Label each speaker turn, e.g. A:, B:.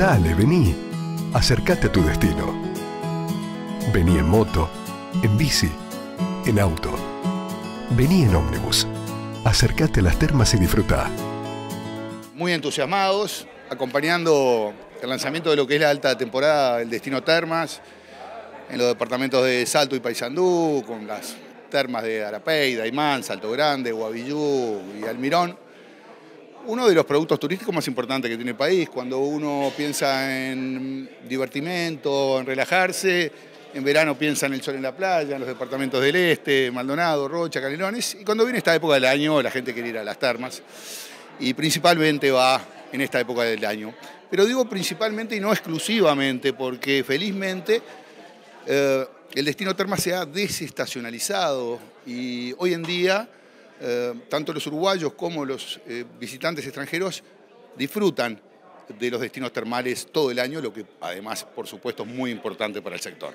A: Dale, vení. Acércate a tu destino. Vení en moto, en bici, en auto. Vení en ómnibus. Acércate a las termas y disfruta.
B: Muy entusiasmados, acompañando el lanzamiento de lo que es la alta temporada del Destino Termas en los departamentos de Salto y Paysandú, con las termas de Arapey, Daimán, Salto Grande, Guavillú y Almirón. Uno de los productos turísticos más importantes que tiene el país, cuando uno piensa en divertimento, en relajarse, en verano piensa en el sol en la playa, en los departamentos del este, Maldonado, Rocha, Canelones, y cuando viene esta época del año la gente quiere ir a las termas y principalmente va en esta época del año. Pero digo principalmente y no exclusivamente, porque felizmente eh, el destino terma se ha desestacionalizado y hoy en día eh, tanto los uruguayos como los eh, visitantes extranjeros disfrutan de los destinos termales todo el año, lo que además, por supuesto, es muy importante para el sector.